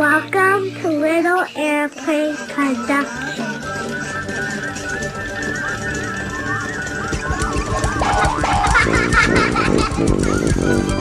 Welcome to Little Airplane Production.